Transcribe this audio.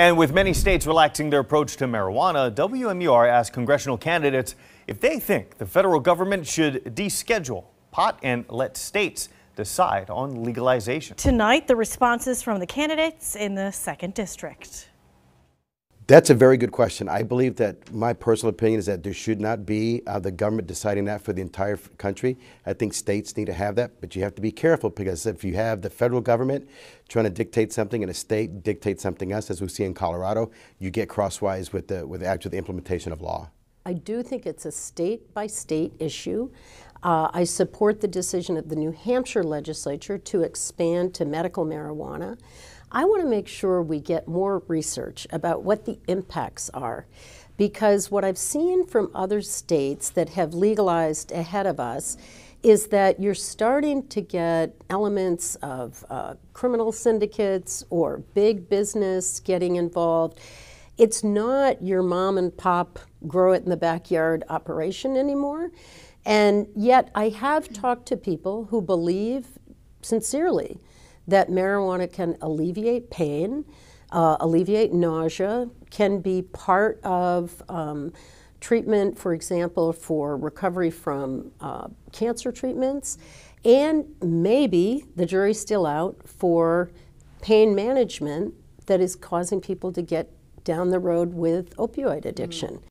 And with many states relaxing their approach to marijuana, WMUR asked congressional candidates if they think the federal government should deschedule pot and let states decide on legalization. Tonight, the responses from the candidates in the second district. That's a very good question. I believe that my personal opinion is that there should not be uh, the government deciding that for the entire country. I think states need to have that, but you have to be careful because if you have the federal government trying to dictate something and a state dictate something else, as we see in Colorado, you get crosswise with the with actually the implementation of law. I do think it's a state by state issue. Uh, I support the decision of the New Hampshire legislature to expand to medical marijuana. I want to make sure we get more research about what the impacts are. Because what I've seen from other states that have legalized ahead of us is that you're starting to get elements of uh, criminal syndicates or big business getting involved. It's not your mom and pop grow it in the backyard operation anymore. And yet, I have talked to people who believe sincerely that marijuana can alleviate pain, uh, alleviate nausea, can be part of um, treatment, for example, for recovery from uh, cancer treatments, and maybe the jury's still out for pain management that is causing people to get down the road with opioid addiction. Mm.